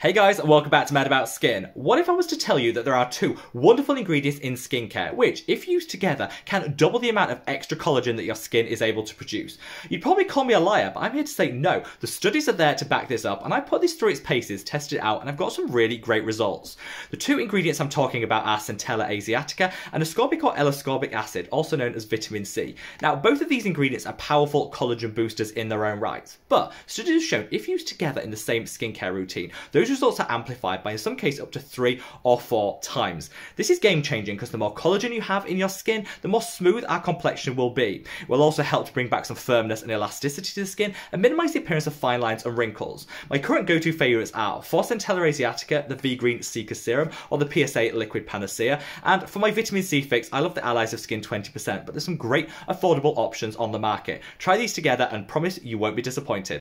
Hey guys, welcome back to Mad About Skin. What if I was to tell you that there are two wonderful ingredients in skincare, which, if used together, can double the amount of extra collagen that your skin is able to produce? You'd probably call me a liar, but I'm here to say no. The studies are there to back this up, and I put this through its paces, tested it out, and I've got some really great results. The two ingredients I'm talking about are Centella asiatica and ascorbic or L-ascorbic acid, also known as vitamin C. Now, both of these ingredients are powerful collagen boosters in their own right, but studies have shown if used together in the same skincare routine, those those results are amplified by in some cases up to three or four times. This is game changing because the more collagen you have in your skin, the more smooth our complexion will be. It will also help to bring back some firmness and elasticity to the skin and minimize the appearance of fine lines and wrinkles. My current go-to favorites are for Centella asiatica, the Vegreen Cica Serum, or the PSA Liquid Panacea. And for my vitamin C fix, I love the Allies of Skin 20%, but there's some great affordable options on the market. Try these together and promise you won't be disappointed.